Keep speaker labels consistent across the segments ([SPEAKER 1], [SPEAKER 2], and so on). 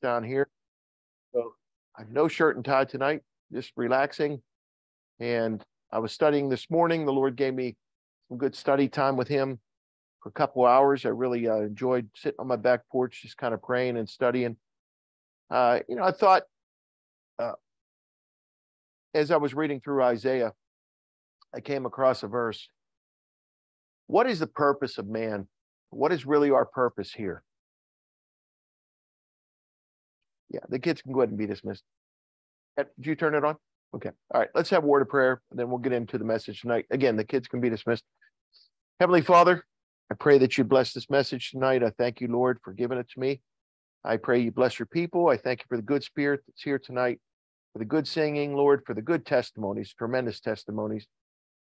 [SPEAKER 1] down here. So I have no shirt and tie tonight, just relaxing. And I was studying this morning. The Lord gave me some good study time with Him for a couple hours. I really uh, enjoyed sitting on my back porch, just kind of praying and studying. Uh, you know, I thought uh, as I was reading through Isaiah, I came across a verse. What is the purpose of man? What is really our purpose here? Yeah, the kids can go ahead and be dismissed. Did you turn it on? Okay. All right. Let's have a word of prayer, and then we'll get into the message tonight. Again, the kids can be dismissed. Heavenly Father, I pray that you bless this message tonight. I thank you, Lord, for giving it to me. I pray you bless your people. I thank you for the good spirit that's here tonight, for the good singing, Lord, for the good testimonies, tremendous testimonies.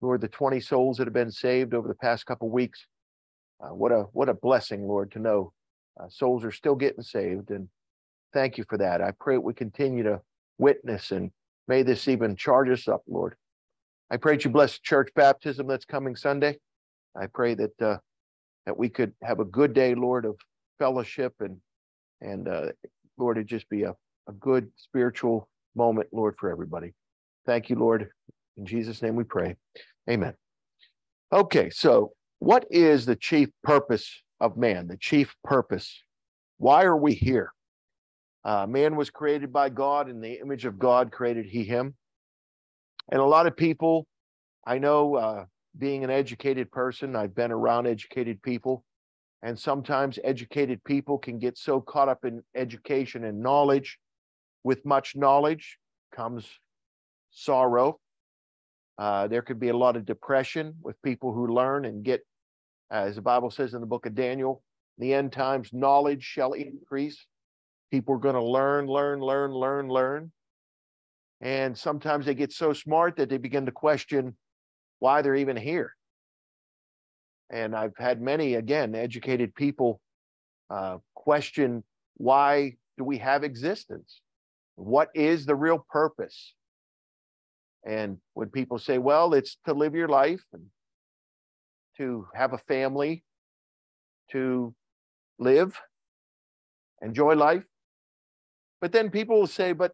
[SPEAKER 1] Lord, the 20 souls that have been saved over the past couple weeks. Uh, what a what a blessing, Lord, to know uh, souls are still getting saved. And Thank you for that. I pray we continue to witness and may this even charge us up, Lord. I pray that you bless church baptism that's coming Sunday. I pray that uh, that we could have a good day, Lord, of fellowship and and uh, Lord, it just be a, a good spiritual moment, Lord, for everybody. Thank you, Lord. In Jesus' name we pray. Amen. Okay, so what is the chief purpose of man? The chief purpose. Why are we here? Uh, man was created by God, in the image of God created he him. And a lot of people, I know, uh, being an educated person, I've been around educated people, and sometimes educated people can get so caught up in education and knowledge. With much knowledge comes sorrow. Uh, there could be a lot of depression with people who learn and get, as the Bible says in the book of Daniel, the end times knowledge shall increase People are going to learn, learn, learn, learn, learn. And sometimes they get so smart that they begin to question why they're even here. And I've had many, again, educated people uh, question why do we have existence? What is the real purpose? And when people say, well, it's to live your life and to have a family, to live, enjoy life, but then people will say, but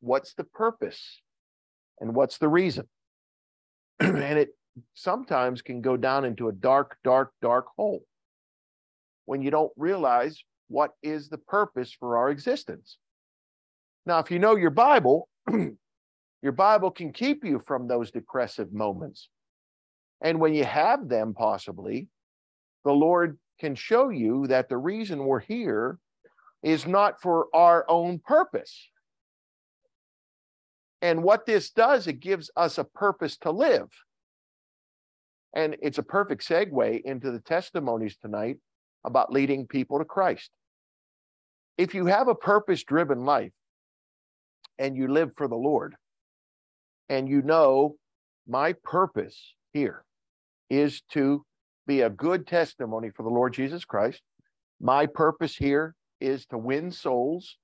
[SPEAKER 1] what's the purpose? And what's the reason? and it sometimes can go down into a dark, dark, dark hole when you don't realize what is the purpose for our existence. Now, if you know your Bible, your Bible can keep you from those depressive moments. And when you have them, possibly, the Lord can show you that the reason we're here is not for our own purpose. And what this does, it gives us a purpose to live. And it's a perfect segue into the testimonies tonight about leading people to Christ. If you have a purpose driven life and you live for the Lord, and you know my purpose here is to be a good testimony for the Lord Jesus Christ, my purpose here is to win souls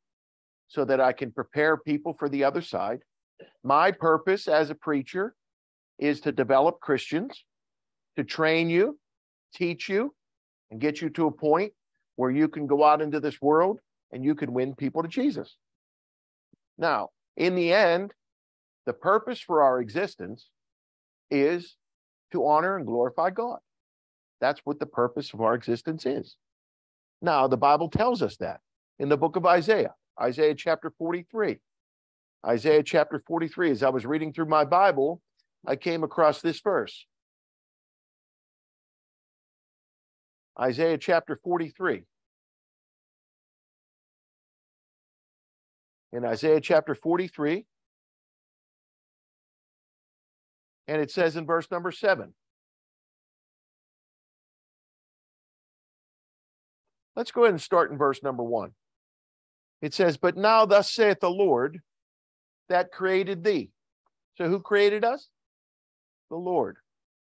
[SPEAKER 1] so that I can prepare people for the other side. My purpose as a preacher is to develop Christians, to train you, teach you, and get you to a point where you can go out into this world and you can win people to Jesus. Now, in the end, the purpose for our existence is to honor and glorify God. That's what the purpose of our existence is. Now, the Bible tells us that in the book of Isaiah, Isaiah chapter 43. Isaiah chapter 43, as I was reading through my Bible, I came across this verse. Isaiah chapter 43. In Isaiah chapter 43, and it says in verse number seven Let's go ahead and start in verse number one. It says, But now thus saith the Lord that created thee. So who created us? The Lord.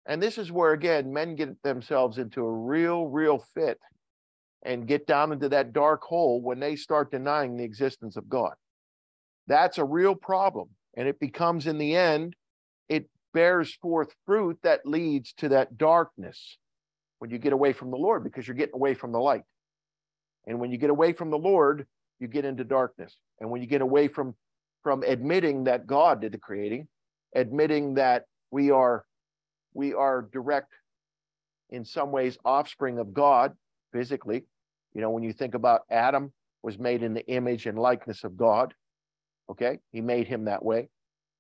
[SPEAKER 1] And this is where, again, men get themselves into a real, real fit and get down into that dark hole when they start denying the existence of God. That's a real problem. And it becomes, in the end, it bears forth fruit that leads to that darkness when you get away from the Lord because you're getting away from the light. And when you get away from the Lord, you get into darkness. And when you get away from from admitting that God did the creating, admitting that we are we are direct in some ways offspring of God physically. You know, when you think about Adam was made in the image and likeness of God. Okay, he made him that way.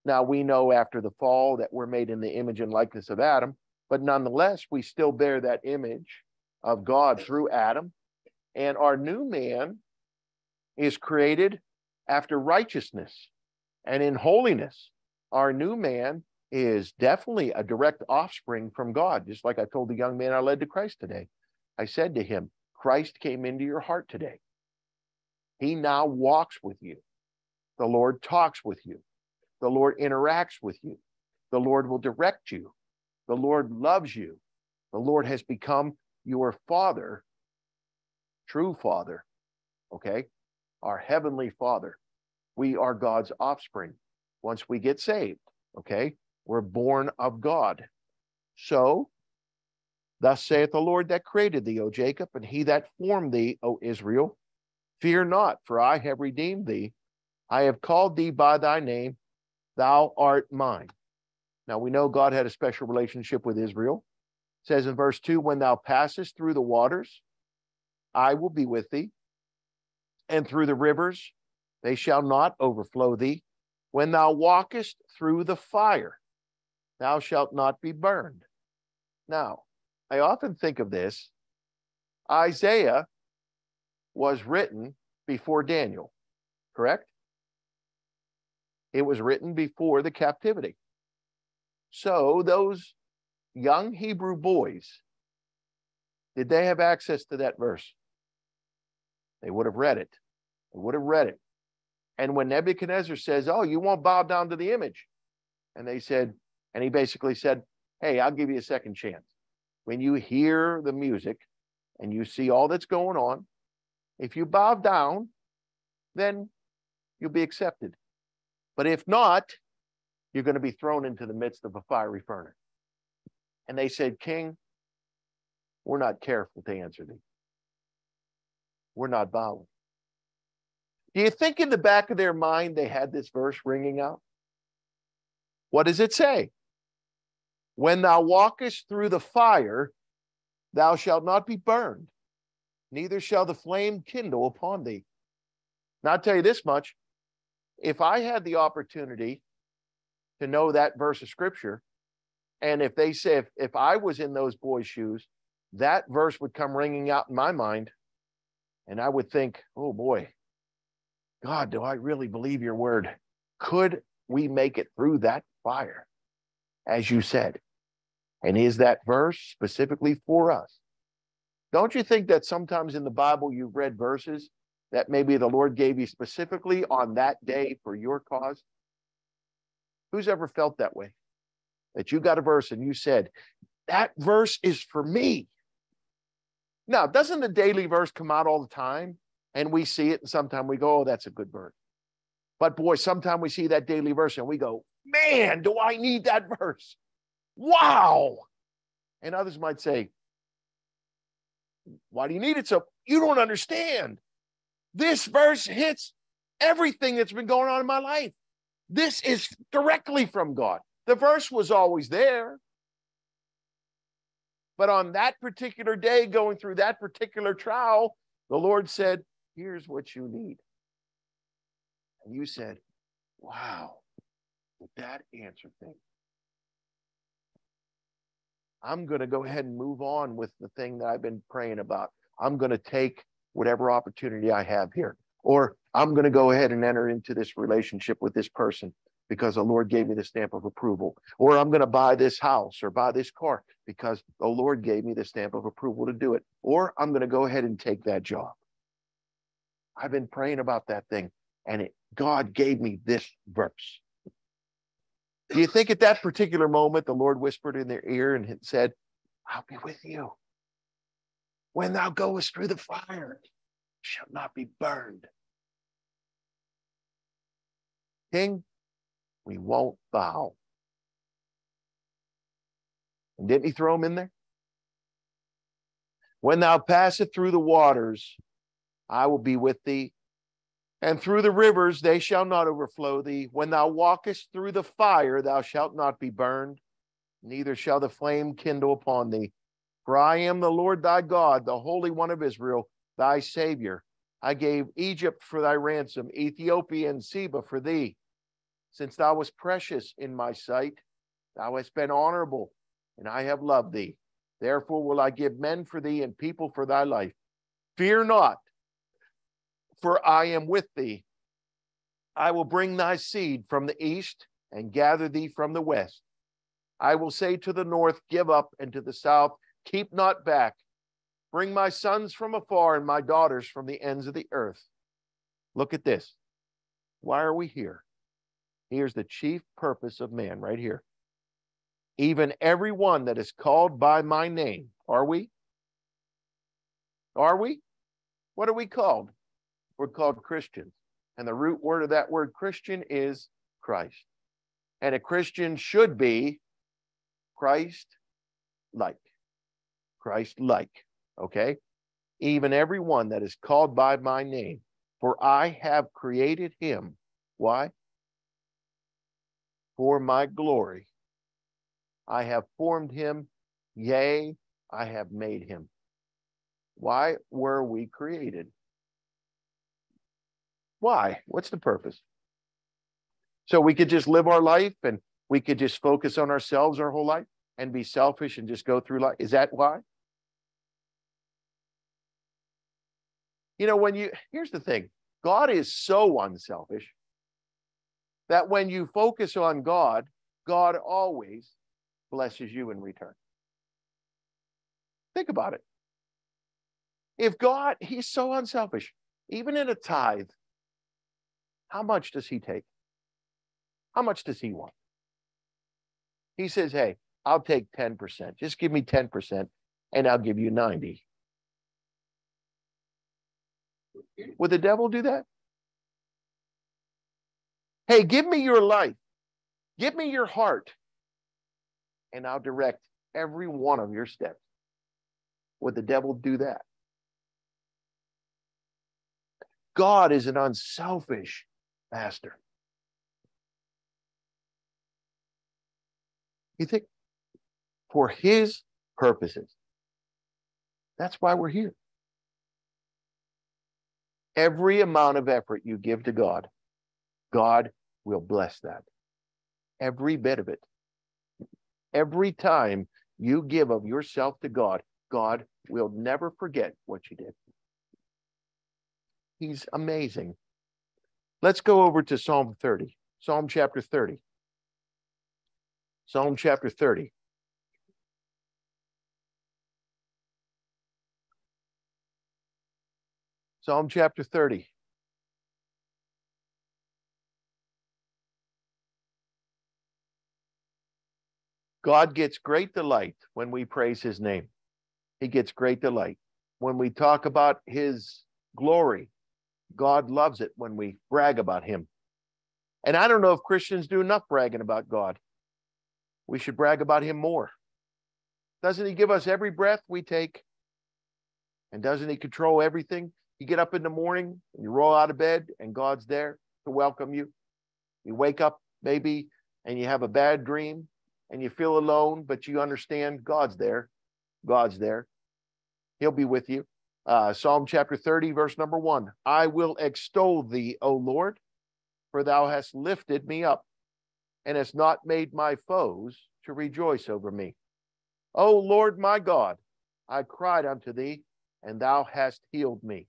[SPEAKER 1] Now we know after the fall that we're made in the image and likeness of Adam, but nonetheless, we still bear that image of God through Adam. And our new man is created after righteousness and in holiness. Our new man is definitely a direct offspring from God, just like I told the young man I led to Christ today. I said to him, Christ came into your heart today. He now walks with you. The Lord talks with you. The Lord interacts with you. The Lord will direct you. The Lord loves you. The Lord has become your father, true father, okay? Our heavenly father. We are God's offspring once we get saved, okay? We're born of God. So, thus saith the Lord that created thee, O Jacob, and he that formed thee, O Israel. Fear not, for I have redeemed thee. I have called thee by thy name. Thou art mine. Now we know God had a special relationship with Israel. It says in verse 2 When thou passest through the waters, I will be with thee, and through the rivers, they shall not overflow thee. When thou walkest through the fire, thou shalt not be burned. Now, I often think of this. Isaiah was written before Daniel, correct? It was written before the captivity. So, those young Hebrew boys, did they have access to that verse? They would have read it. They would have read it. And when Nebuchadnezzar says, Oh, you won't bow down to the image. And they said, and he basically said, Hey, I'll give you a second chance. When you hear the music and you see all that's going on, if you bow down, then you'll be accepted. But if not, you're going to be thrown into the midst of a fiery furnace. And they said, King, we're not careful to answer thee. We're not bowing. Do you think in the back of their mind they had this verse ringing out? What does it say? When thou walkest through the fire, thou shalt not be burned, neither shall the flame kindle upon thee. Now, I'll tell you this much if I had the opportunity to know that verse of scripture, and if they say, if, if I was in those boys' shoes, that verse would come ringing out in my mind. And I would think, oh boy, God, do I really believe your word? Could we make it through that fire, as you said? And is that verse specifically for us? Don't you think that sometimes in the Bible you've read verses that maybe the Lord gave you specifically on that day for your cause? Who's ever felt that way? That you got a verse and you said, that verse is for me. Now, doesn't the daily verse come out all the time? and we see it, and sometimes we go, oh, that's a good verse. But boy, sometimes we see that daily verse and we go, man, do I need that verse? Wow. And others might say, why do you need it? So you don't understand. This verse hits everything that's been going on in my life. This is directly from God. The verse was always there. But on that particular day, going through that particular trial, the Lord said, Here's what you need. And you said, Wow, that answer things? I'm going to go ahead and move on with the thing that I've been praying about. I'm going to take whatever opportunity I have here. Or I'm going to go ahead and enter into this relationship with this person because the Lord gave me the stamp of approval. Or I'm going to buy this house or buy this car because the Lord gave me the stamp of approval to do it. Or I'm going to go ahead and take that job. I've been praying about that thing, and it, God gave me this verse. Do you think at that particular moment the Lord whispered in their ear and said, I'll be with you. When thou goest through the fire, shalt not be burned. King, we won't bow. And didn't he throw him in there? When thou passest through the waters, I will be with thee, And through the rivers they shall not overflow thee. When thou walkest through the fire, thou shalt not be burned, neither shall the flame kindle upon thee. For I am the Lord thy God, the Holy One of Israel, thy Savior. I gave Egypt for thy ransom, Ethiopia and Seba for thee. Since thou wast precious in my sight, thou hast been honorable, and I have loved thee. Therefore will I give men for thee and people for thy life. Fear not, for I am with thee. I will bring thy seed from the east and gather thee from the west. I will say to the north, Give up, and to the south, Keep not back. Bring my sons from afar and my daughters from the ends of the earth. Look at this. Why are we here? Here's the chief purpose of man right here. Even every one that is called by my name. Are we? Are we? What are we called? We're called Christians. And the root word of that word Christian is Christ. And a Christian should be Christ like. Christ like. Okay? Even every one that is called by my name, for I have created him. Why? For my glory. I have formed him, yea, I have made him. Why were we created? Why? What's the purpose? So we could just live our life and we could just focus on ourselves our whole life and be selfish and just go through life. Is that why? You know, when you, here's the thing God is so unselfish that when you focus on God, God always blesses you in return. Think about it. If God, He's so unselfish, even in a tithe, how much does He take? How much does He want? He says, Hey, I'll take 10%. Just give me 10% and I'll give you 90. Would the devil do that? Hey, give me your life. Give me your heart and I'll direct every one of your steps. Would the devil do that? God is an unselfish master. You think for his purposes. That's why we're here. Every amount of effort you give to God, God will bless that. Every bit of it. Every time you give of yourself to God, God will never forget what you did. He's amazing. Let's go over to Psalm 30, Psalm chapter 30. Psalm chapter 30. Psalm chapter 30. God gets great delight when we praise his name. He gets great delight. When we talk about his glory, God loves it when we brag about him. And I don't know if Christians do enough bragging about God. We should brag about him more. Doesn't he give us every breath we take? And doesn't he control everything? You get up in the morning and you roll out of bed and God's there to welcome you. You wake up maybe and you have a bad dream and you feel alone, but you understand God's there. God's there. He'll be with you. Uh, Psalm chapter 30, verse number one I will extol thee, O Lord, for thou hast lifted me up and hast not made my foes to rejoice over me. O Lord my God, I cried unto thee, and thou hast healed me.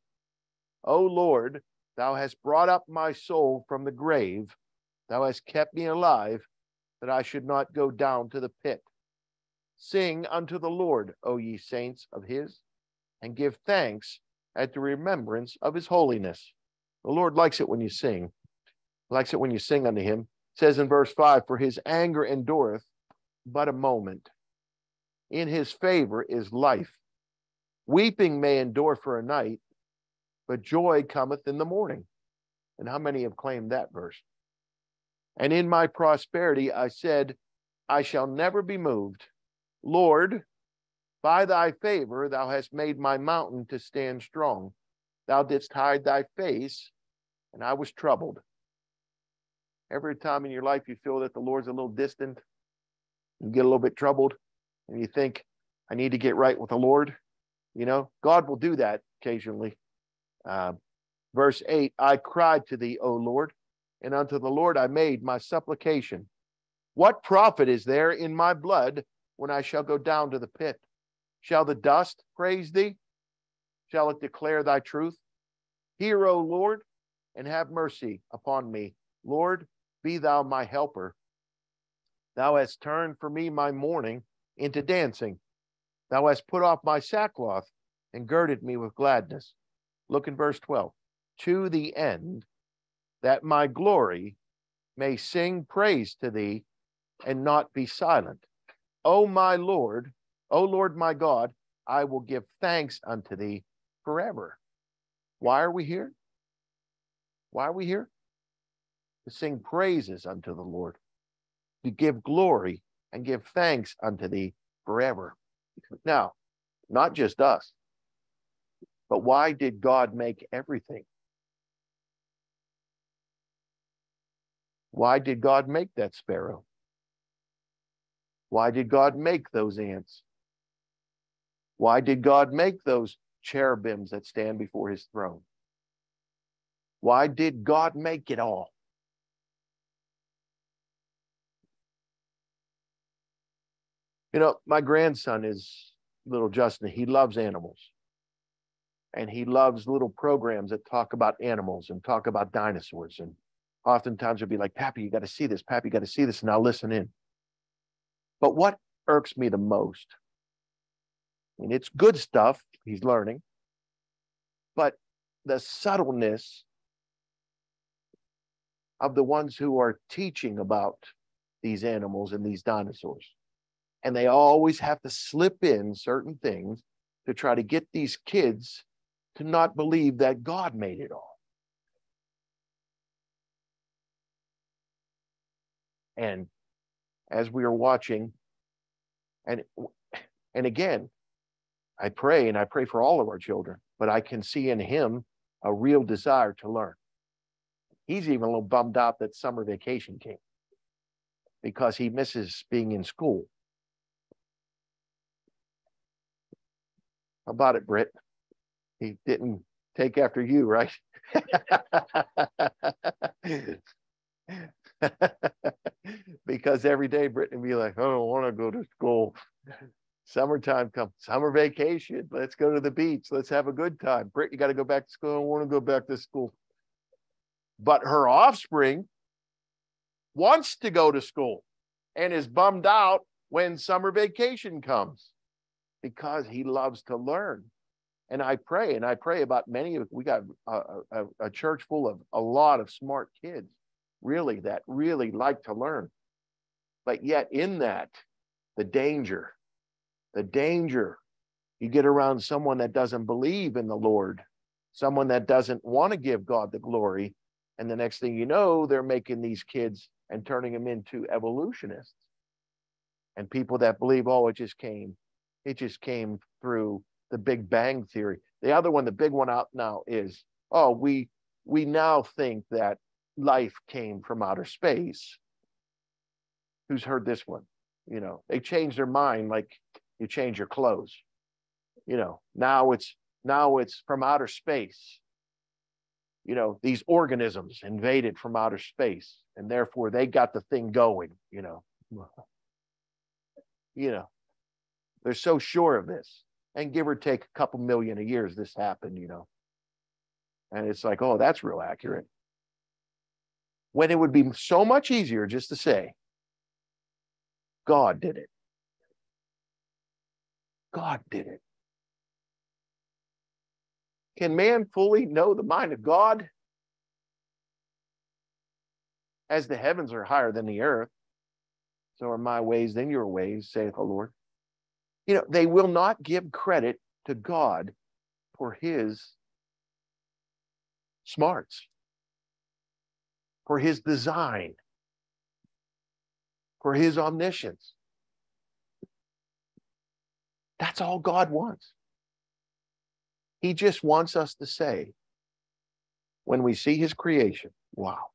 [SPEAKER 1] O Lord, thou hast brought up my soul from the grave, thou hast kept me alive that I should not go down to the pit. Sing unto the Lord, O ye saints of his, and give thanks at the remembrance of his holiness. The Lord likes it when you sing, he likes it when you sing unto him. It says in verse 5 For his anger endureth but a moment, in his favor is life. Weeping may endure for a night, but joy cometh in the morning. And how many have claimed that verse? And in my prosperity I said, I shall never be moved. Lord, by thy favor thou hast made my mountain to stand strong. Thou didst hide thy face and I was troubled. Every time in your life you feel that the Lord's a little distant, you get a little bit troubled, and you think, I need to get right with the Lord. You know, God will do that occasionally. Uh, verse 8 I cried to thee, O Lord, and unto the Lord I made my supplication. What profit is there in my blood when I shall go down to the pit? Shall the dust praise thee? Shall it declare thy truth? Hear, O Lord, and have mercy upon me. Lord, be thou my helper. Thou hast turned for me my mourning into dancing. Thou hast put off my sackcloth and girded me with gladness. Look in verse 12. To the end that my glory may sing praise to thee and not be silent. O my Lord, O Lord my God, I will give thanks unto thee forever. Why are we here? Why are we here? To sing praises unto the Lord, to give glory and give thanks unto thee forever. Now, not just us, but why did God make everything? Why did God make that sparrow? Why did God make those ants? Why did God make those cherubims that stand before his throne? Why did God make it all? You know, my grandson is little Justin. He loves animals. And he loves little programs that talk about animals and talk about dinosaurs. And oftentimes he'll be like, Pappy, you got to see this. Pappy, you got to see this. And I'll listen in. But what irks me the most, and it's good stuff he's learning, but the subtleness of the ones who are teaching about these animals and these dinosaurs. And they always have to slip in certain things to try to get these kids to not believe that God made it all. And as we are watching, and and again, I pray and I pray for all of our children, but I can see in him a real desire to learn. He's even a little bummed out that summer vacation came because he misses being in school. How about it, Britt? He didn't take after you, right? because every day Brittany would be like, I don't want to go to school. Summertime comes, summer vacation. Let's go to the beach. Let's have a good time. Brittany got to go back to school. I don't want to go back to school. But her offspring wants to go to school and is bummed out when summer vacation comes because he loves to learn. And I pray, and I pray about many of we got a, a, a church full of a lot of smart kids, really, that really like to learn. But yet, in that, the danger, the danger, you get around someone that doesn't believe in the Lord, someone that doesn't want to give God the glory. And the next thing you know, they're making these kids and turning them into evolutionists and people that believe, oh, it just came it just came through the Big Bang Theory. The other one, the big one out now is, oh, we we now think that life came from outer space. Who's heard this one? You know, they change their mind like you change your clothes. You know, now it's now it's from outer space. You know, these organisms invaded from outer space, and therefore they got the thing going, you know. You know, they're so sure of this. And give or take a couple million a year this happened, you know. And it's like, oh, that's real accurate. When it would be so much easier just to say, God did it. God did it. Can man fully know the mind of God? As the heavens are higher than the earth, so are my ways than your ways, saith the Lord you know, they will not give credit to God for his smarts, for his design, for his omniscience. That's all God wants. He just wants us to say, when we see his creation. Wow.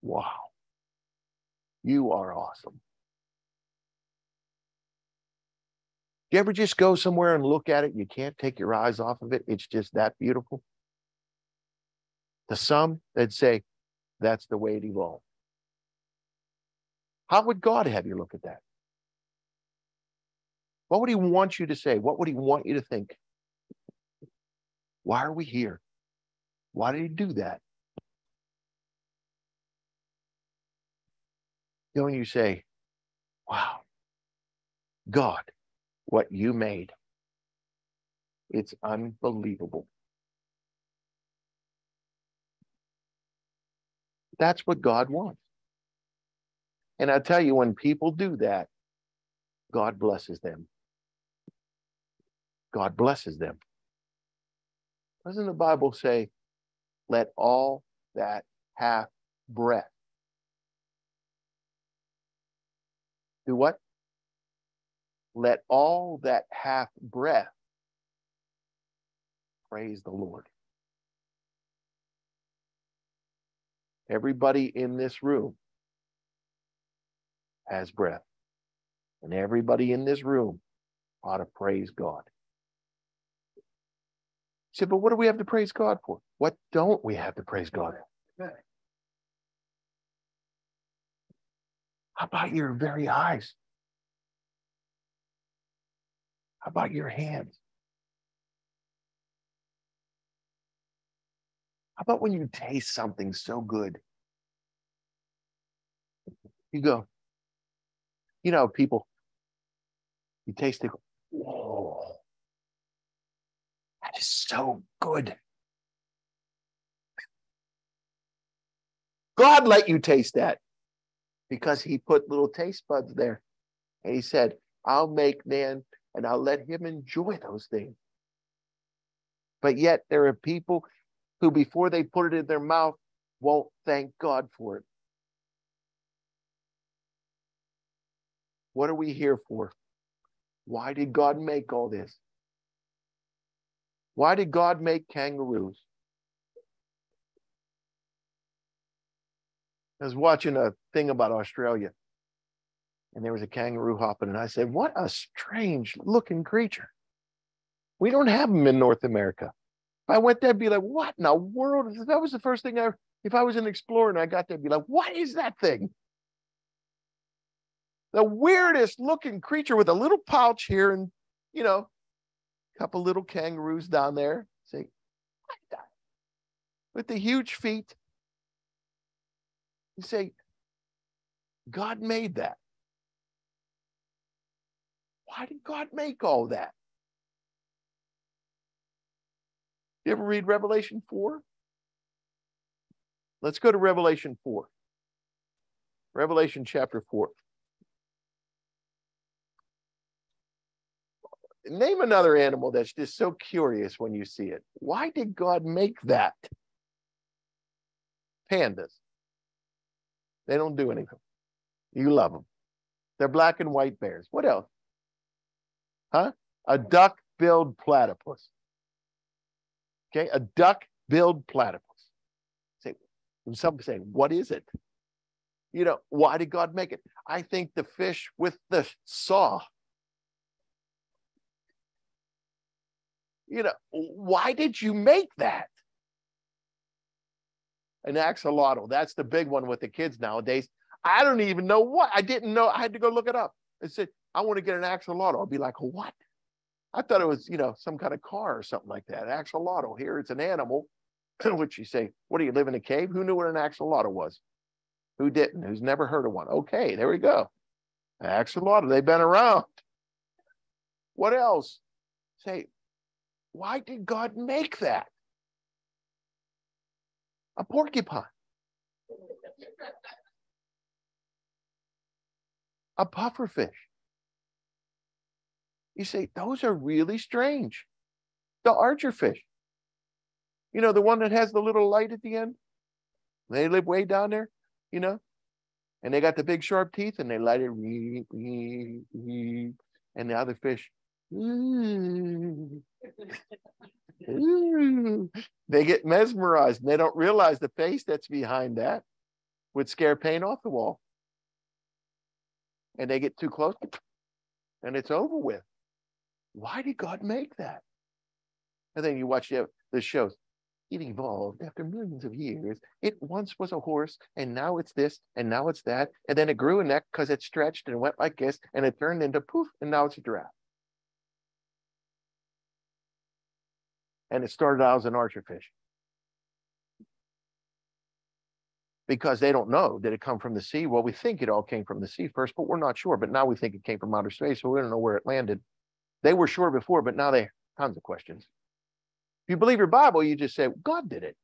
[SPEAKER 1] Wow. You are awesome. Do you ever just go somewhere and look at it? You can't take your eyes off of it. It's just that beautiful. To some, they'd say, that's the way it evolved. How would God have you look at that? What would he want you to say? What would he want you to think? Why are we here? Why did he do that? When you say, wow, God, what you made, it's unbelievable. That's what God wants. And I tell you, when people do that, God blesses them. God blesses them. Doesn't the Bible say, let all that hath breath do what? Let all that hath breath praise the Lord. Everybody in this room has breath. And everybody in this room ought to praise God. You said, but what do we have to praise God for? What don't we have to praise God for? How about your very eyes? How about your hands? How about when you taste something so good? You go, you know, people, you taste it, whoa, that is so good. God let you taste that because he put little taste buds there. And he said, I'll make man and I'll let him enjoy those things. But yet there are people who, before they put it in their mouth, won't thank God for it. What are we here for? Why did God make all this? Why did God make kangaroos? I was watching a thing about Australia, and there was a kangaroo hopping, and I said, What a strange looking creature. We don't have them in North America. If I went there, I'd be like, what in the world? That was the first thing I, if I was an explorer and I got there, I'd be like, what is that thing? The weirdest looking creature with a little pouch here and, you know, a couple little kangaroos down there. Say, with the huge feet. You say, God made that. Why did God make all that? You ever read Revelation 4? Let's go to Revelation 4. Revelation chapter 4. Name another animal that's just so curious when you see it. Why did God make that? Pandas. They don't do anything. You love them. They're black and white bears. What else? Huh? A duck billed platypus. Okay, a duck-billed platypus. Say, some say, what is it? You know, why did God make it? I think the fish with the saw. You know, why did you make that? An axolotl. That's the big one with the kids nowadays. I don't even know what. I didn't know. I had to go look it up. I said, I want to get an axolotl. I'll be like, what? I thought it was, you know, some kind of car or something like that. Axolotl. Here it's an animal. Which you say, what do you live in a cave? Who knew what an axolotl was? Who didn't? Who's never heard of one? Okay, there we go. Axolotl. They've been around. What else? Say, why did God make that? A porcupine. A pufferfish. You say, those are really strange. The archer fish. You know, the one that has the little light at the end? They live way down there, you know? And they got the big sharp teeth and they light it. And the other fish. Ooh, they get mesmerized and they don't realize the face that's behind that would scare paint off the wall. And they get too close and it's over with. Why did God make that? And then you watch the, the shows. It evolved after millions of years. It once was a horse, and now it's this, and now it's that. And then it grew a neck because it stretched and went like this, and it turned into poof, and now it's a giraffe. And it started out as an archer fish. Because they don't know, did it come from the sea? Well, we think it all came from the sea first, but we're not sure. But now we think it came from outer space, so we don't know where it landed. They were sure before, but now they have tons of questions. If you believe your Bible, you just say, God did it.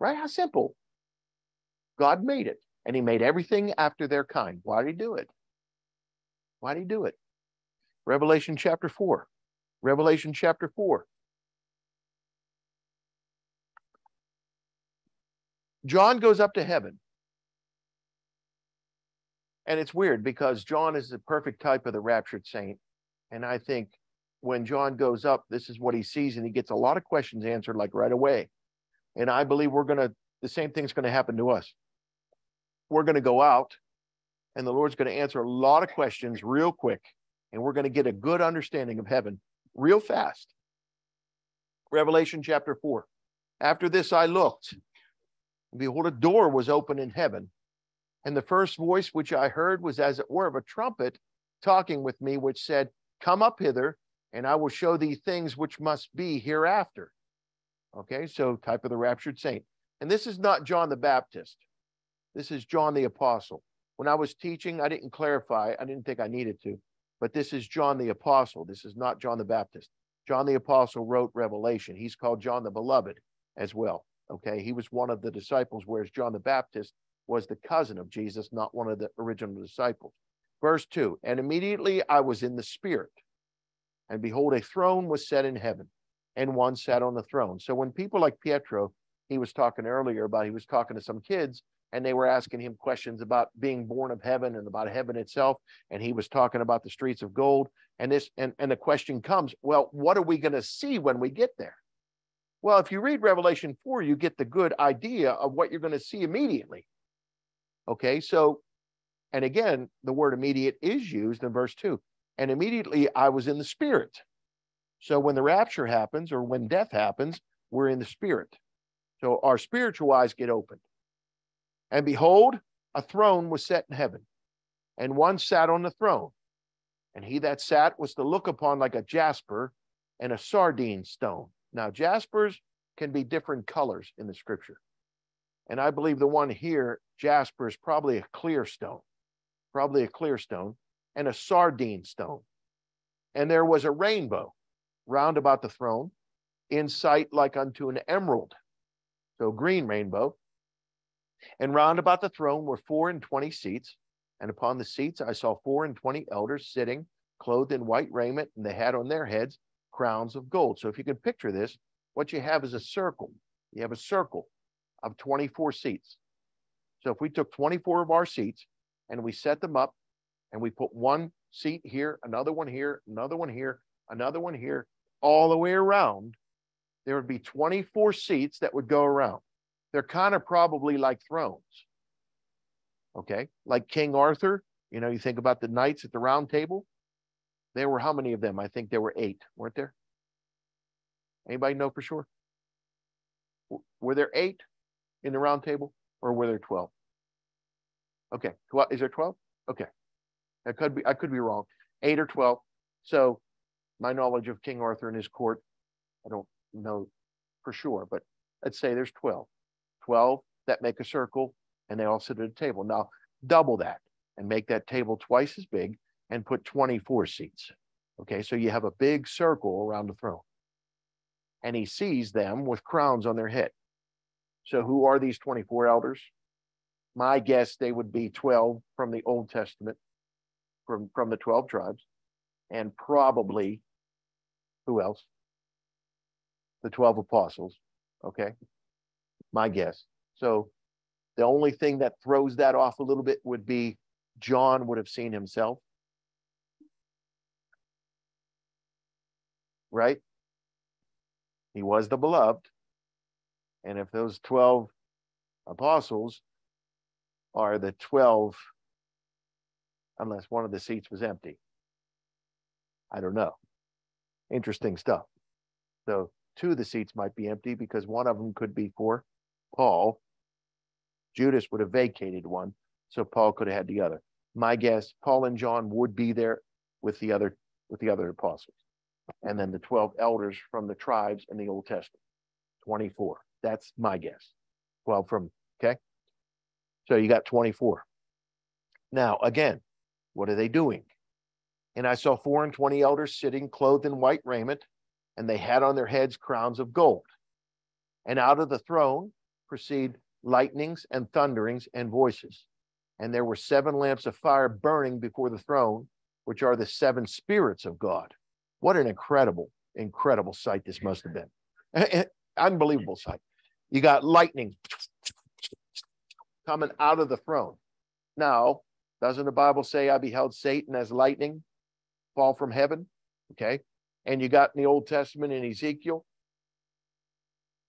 [SPEAKER 1] Right? How simple. God made it, and he made everything after their kind. Why did he do it? Why did he do it? Revelation chapter 4. Revelation chapter 4. John goes up to heaven. And it's weird because John is the perfect type of the raptured saint. And I think when John goes up, this is what he sees, and he gets a lot of questions answered like right away. And I believe we're going to, the same thing's going to happen to us. We're going to go out, and the Lord's going to answer a lot of questions real quick, and we're going to get a good understanding of heaven real fast. Revelation chapter 4. After this, I looked, behold, a door was open in heaven. And the first voice which I heard was as it were of a trumpet talking with me, which said, Come up hither, and I will show thee things which must be hereafter. Okay, so type of the raptured saint. And this is not John the Baptist. This is John the Apostle. When I was teaching, I didn't clarify, I didn't think I needed to, but this is John the Apostle. This is not John the Baptist. John the Apostle wrote Revelation. He's called John the Beloved as well. Okay, he was one of the disciples, whereas John the Baptist was the cousin of Jesus, not one of the original disciples. Verse 2 And immediately I was in the Spirit and behold, a throne was set in heaven, and one sat on the throne. So when people like Pietro, he was talking earlier about, he was talking to some kids, and they were asking him questions about being born of heaven and about heaven itself. And he was talking about the streets of gold. And this, and, and the question comes, well, what are we going to see when we get there? Well, if you read Revelation 4, you get the good idea of what you're going to see immediately. Okay, so, and again, the word immediate is used in verse 2 and immediately I was in the spirit. So when the rapture happens or when death happens, we're in the spirit. So our spiritual eyes get opened. And behold, a throne was set in heaven, and one sat on the throne. And he that sat was to look upon like a jasper and a sardine stone. Now, jaspers can be different colors in the scripture. And I believe the one here, jasper, is probably a clear stone, probably a clear stone and a sardine stone. And there was a rainbow round about the throne, in sight like unto an emerald, so green rainbow. And round about the throne were four and twenty seats, and upon the seats I saw four and twenty elders sitting, clothed in white raiment, and they had on their heads crowns of gold. So if you can picture this, what you have is a circle. You have a circle of 24 seats. So if we took 24 of our seats and we set them up and we put one seat here, another one here, another one here, another one here, all the way around, there would be 24 seats that would go around. They're kind of probably like thrones. Okay. Like King Arthur, you know, you think about the knights at the round table. There were how many of them? I think there were eight, weren't there? Anybody know for sure? Were there eight in the round table or were there 12? Okay. Is there 12? Okay. I could be I could be wrong. Eight or twelve. So my knowledge of King Arthur and his court, I don't know for sure, but let's say there's 12. 12 that make a circle and they all sit at a table. Now double that and make that table twice as big and put 24 seats. Okay, so you have a big circle around the throne. And he sees them with crowns on their head. So who are these 24 elders? My guess they would be 12 from the Old Testament from from the 12 tribes and probably who else the 12 apostles okay my guess so the only thing that throws that off a little bit would be john would have seen himself right He was the beloved. And if those 12 apostles are the 12, unless one of the seats was empty, I don't know. Interesting stuff. So two of the seats might be empty because one of them could be for Paul. Judas would have vacated one, so Paul could have had the other. My guess, Paul and John would be there with the other with the other apostles. And then the 12 elders from the tribes in the Old Testament. 24. That's my guess. 12 from, okay? So you got 24. Now, again, what are they doing? And I saw four and twenty elders sitting clothed in white raiment, and they had on their heads crowns of gold. And out of the throne proceed lightnings and thunderings and voices. And there were seven lamps of fire burning before the throne, which are the seven spirits of God. What an incredible, incredible sight this must have been. Unbelievable sight. You got lightning coming out of the throne. Now, doesn't the Bible say, I beheld Satan as lightning fall from heaven? Okay. And you got in the Old Testament in Ezekiel,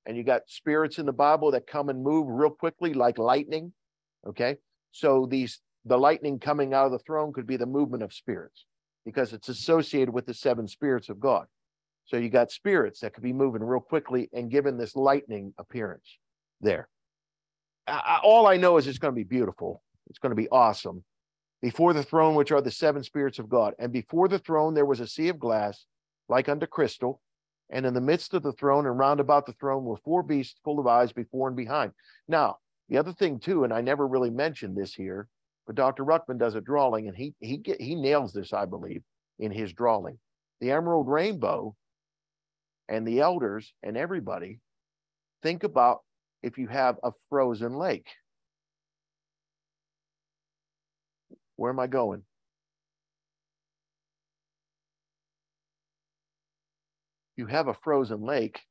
[SPEAKER 1] and you got spirits in the Bible that come and move real quickly like lightning. Okay. So these the lightning coming out of the throne could be the movement of spirits because it's associated with the seven spirits of God. So you got spirits that could be moving real quickly and given this lightning appearance there. I, all I know is it's going to be beautiful. It's going to be awesome. Before the throne, which are the seven spirits of God, and before the throne there was a sea of glass, like unto crystal, and in the midst of the throne and round about the throne were four beasts full of eyes before and behind. Now, the other thing too, and I never really mentioned this here, but Dr. Ruckman does a drawing, and he he get, he nails this, I believe, in his drawing. The emerald rainbow and the elders and everybody think about if you have a frozen lake. Where am I going? You have a frozen lake,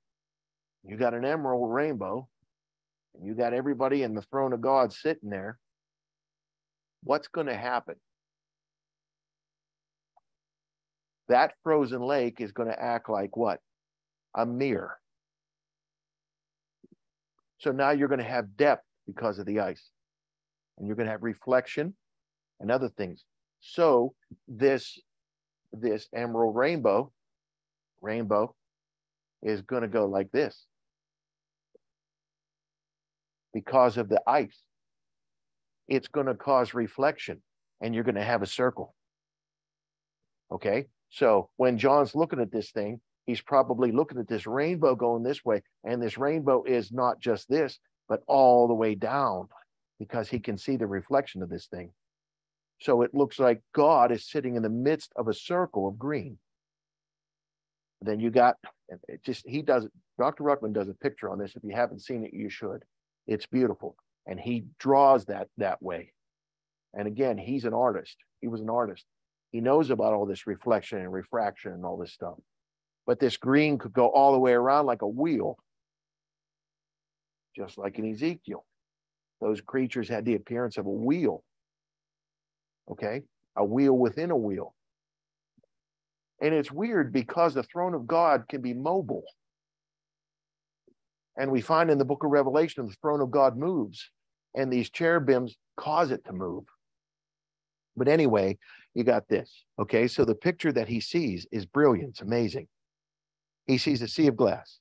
[SPEAKER 1] you got an emerald rainbow, and you got everybody in the throne of God sitting there what's going to happen? That frozen lake is going to act like what? A mirror. So now you're going to have depth because of the ice, and you're going to have reflection and other things. So this this emerald rainbow rainbow is going to go like this because of the ice it's going to cause reflection and you're going to have a circle. Okay. So when John's looking at this thing, he's probably looking at this rainbow going this way. And this rainbow is not just this, but all the way down because he can see the reflection of this thing. So it looks like God is sitting in the midst of a circle of green. Then you got it just he does Dr. Ruckman does a picture on this. If you haven't seen it, you should. It's beautiful and he draws that that way. And again he's an artist. He was an artist. He knows about all this reflection and refraction and all this stuff. But this green could go all the way around like a wheel just like in ezekiel. Those creatures had the appearance of a wheel okay? A wheel within a wheel. And it's weird because the throne of god can be mobile and we find in the book of Revelation, the throne of God moves, and these cherubims cause it to move. But anyway, you got this. Okay, so the picture that he sees is brilliant, it's amazing. He sees a sea of glass.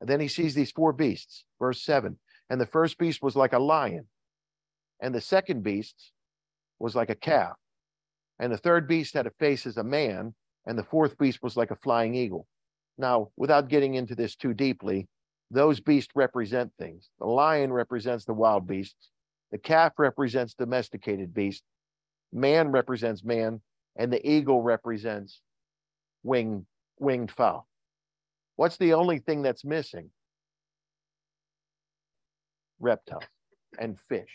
[SPEAKER 1] And then he sees these four beasts, verse 7. And the first beast was like a lion, and the second beast was like a calf. And the third beast had a face as a man, and the fourth beast was like a flying eagle. Now, without getting into this too deeply, those beasts represent things. The lion represents the wild beasts. The calf represents domesticated beasts. Man represents man, and the eagle represents winged winged fowl. What's the only thing that's missing? Reptiles and fish.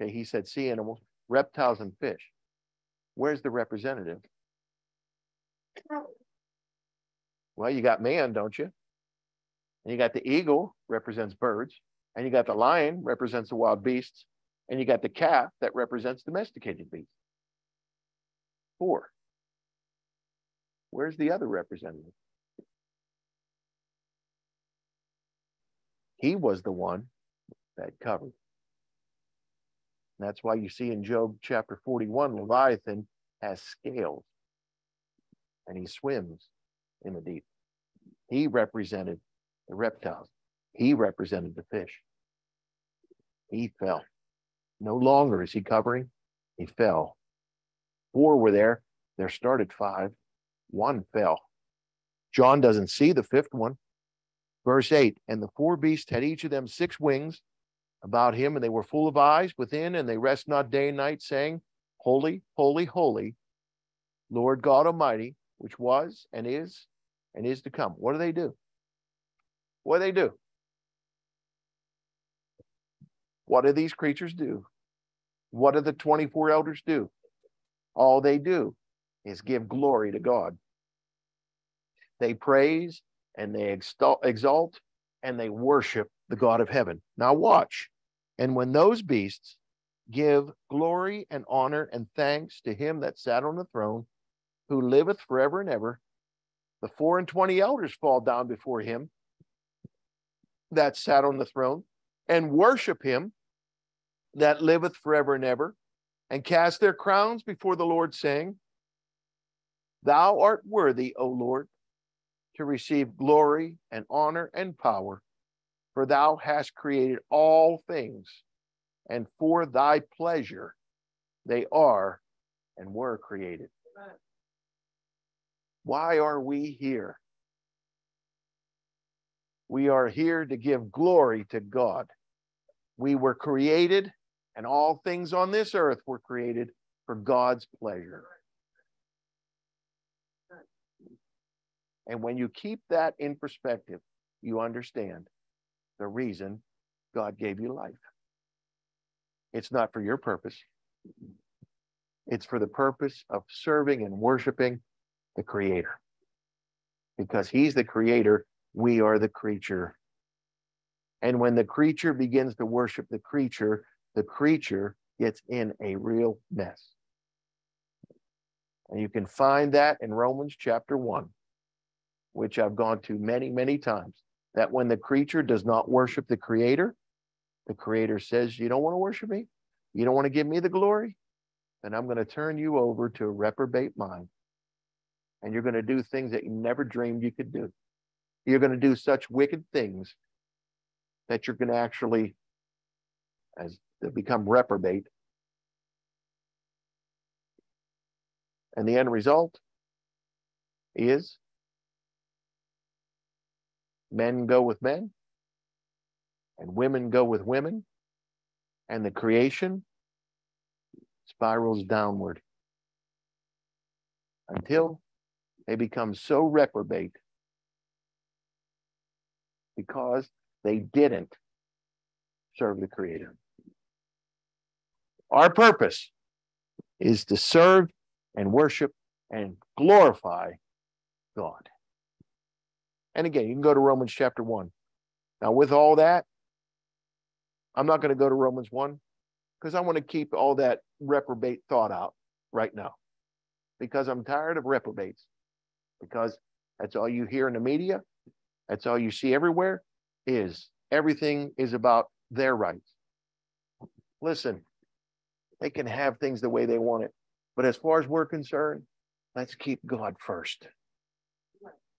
[SPEAKER 1] Okay, he said sea animals, reptiles, and fish. Where's the representative? Oh. Well, you got man, don't you? And you got the eagle represents birds, and you got the lion represents the wild beasts, and you got the calf that represents domesticated beasts. Four. Where's the other representative? He was the one that covered. That's why you see in Job chapter 41, Leviathan has scales and he swims in the deep. He represented the reptiles, he represented the fish. He fell. No longer is he covering, he fell. Four were there. There started five. One fell. John doesn't see the fifth one. Verse 8 And the four beasts had each of them six wings about him, and they were full of eyes within, and they rest not day and night, saying, Holy, holy, holy, Lord God Almighty, which was and is and is to come. What do they do? What do they do? What do these creatures do? What do the 24 elders do? All they do is give glory to God. They praise and they exalt and they worship the God of heaven. Now, watch. And when those beasts give glory and honor and thanks to him that sat on the throne, who liveth forever and ever, the four and twenty elders fall down before him that sat on the throne and worship him that liveth forever and ever, and cast their crowns before the Lord, saying, Thou art worthy, O Lord, to receive glory and honor and power, for thou hast created all things, and for thy pleasure they are and were created. Why are we here? We are here to give glory to God. We were created and all things on this earth were created for God's pleasure. And when you keep that in perspective, you understand the reason God gave you life. It's not for your purpose, it's for the purpose of serving and worshiping the Creator. Because He's the Creator, we are the creature. And when the creature begins to worship the creature, the creature gets in a real mess. And you can find that in Romans chapter 1, which I've gone to many, many times. That when the creature does not worship the creator, the creator says, You don't want to worship me? You don't want to give me the glory? Then I'm going to turn you over to a reprobate mind. And you're going to do things that you never dreamed you could do. You're going to do such wicked things that you're going to actually, as become reprobate. And the end result is men go with men and women go with women and the creation spirals downward until they become so reprobate because they didn't serve the creator. Our purpose is to serve and worship and glorify God. And again, you can go to Romans chapter 1. Now, with all that, I'm not going to go to Romans 1 because I want to keep all that reprobate thought out right now because I'm tired of reprobates. Because that's all you hear in the media, that's all you see everywhere is everything is about their rights. Listen, they can have things the way they want it. But as far as we're concerned, let's keep God first.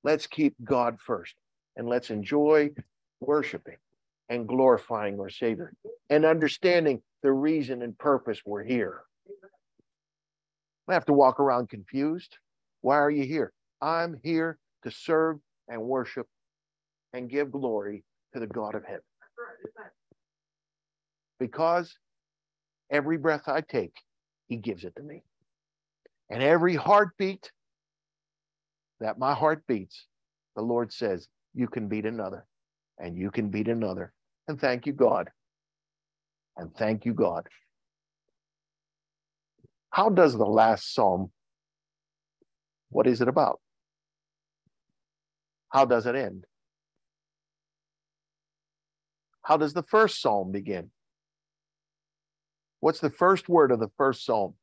[SPEAKER 1] Let's keep God first and let's enjoy worshiping and glorifying our Savior and understanding the reason and purpose we're here. I have to walk around confused. Why are you here? I'm here to serve and worship and give glory to the God of heaven. Because Every breath I take, He gives it to me. And every heartbeat that my heart beats, the Lord says, You can beat another, and you can beat another. And thank you, God. And thank you, God. How does the last psalm, what is it about? How does it end? How does the first psalm begin? What's the first word of the first psalm?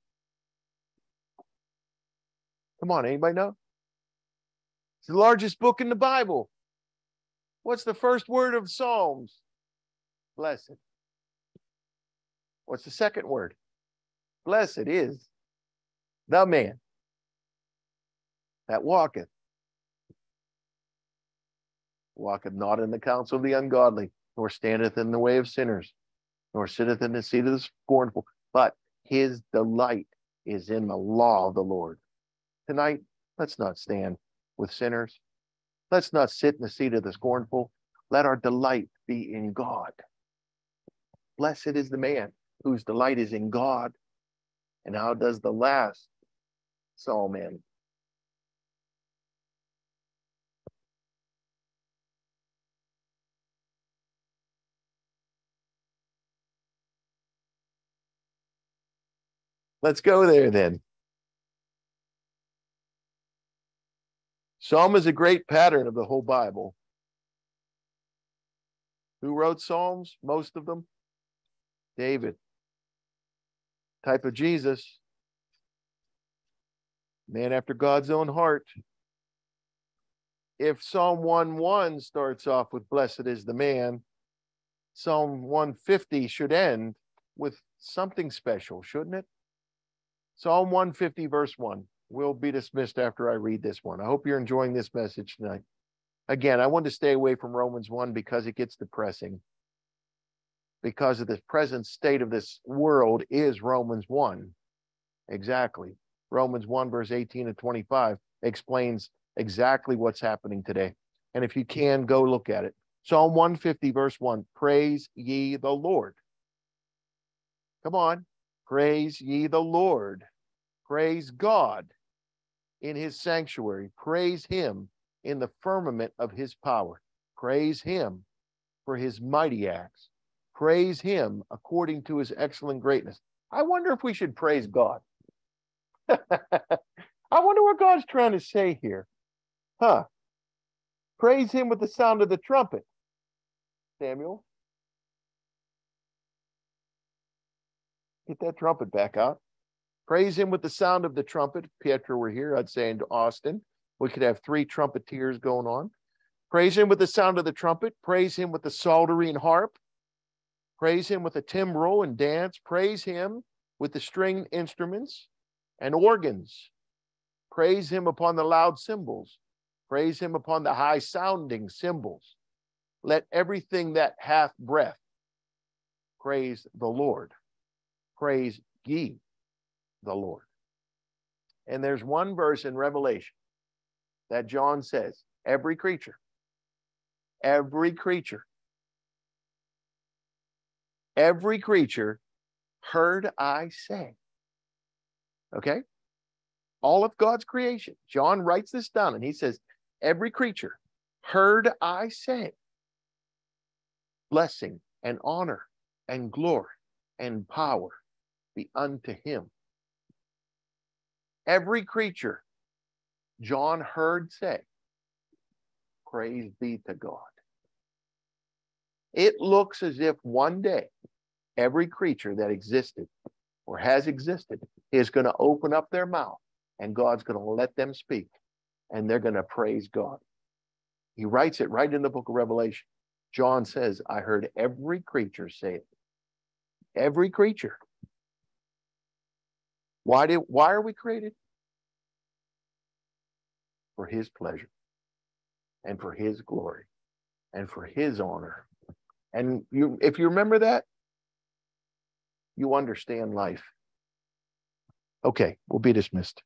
[SPEAKER 1] Come on, anybody know? It's the largest book in the Bible. What's the first word of Psalms? Blessed. What's the second word? Blessed is the man that walketh. Walketh not in the counsel of the ungodly, nor standeth in the way of sinners, nor sitteth in the seat of the scornful, but his delight is in the law of the Lord. Tonight, let's not stand with sinners. Let's not sit in the seat of the scornful. Let our delight be in God. Blessed is the man whose delight is in God. And how does the last psalm end? Let's go there then. Psalm is a great pattern of the whole Bible. Who wrote Psalms? Most of them? David. Type of Jesus. Man after God's own heart. If Psalm 1 1 starts off with Blessed is the man, Psalm 150 should end with something special, shouldn't it? Psalm 150, verse 1 We'll be dismissed after I read this one. I hope you're enjoying this message tonight. Again, I want to stay away from Romans 1 because it gets depressing. Because of the present state of this world is Romans 1. Exactly. Romans 1, verse 18 to 25 explains exactly what's happening today. And if you can, go look at it. Psalm 150, verse 1 Praise ye the Lord. Come on. Praise ye the Lord. Praise God in his sanctuary. Praise him in the firmament of his power. Praise him for his mighty acts. Praise him according to his excellent greatness. I wonder if we should praise God. I wonder what God's trying to say here. Huh? Praise him with the sound of the trumpet. Samuel. Get that trumpet back out. Praise him with the sound of the trumpet. If Pietro were here, I'd say into Austin. We could have three trumpeteers going on. Praise him with the sound of the trumpet. Praise him with the psaltery harp. Praise him with the timbrel and dance. Praise him with the string instruments and organs. Praise him upon the loud cymbals. Praise him upon the high sounding cymbals. Let everything that hath breath praise the Lord. Praise ye the Lord. And there's one verse in Revelation that John says every creature, every creature, every creature heard I say. Okay? All of God's creation. John writes this down and he says, Every creature heard I say, blessing and honor and glory and power be unto him every creature, John heard say, Praise be to God. It looks as if one day every creature that existed or has existed is going to open up their mouth and God's going to let them speak and they're going to praise God. He writes it right in the book of Revelation. John says, I heard every creature say it. Every creature. Why did why are we created? For his pleasure and for his glory and for his honor. And you if you remember that, you understand life. Okay, we'll be dismissed.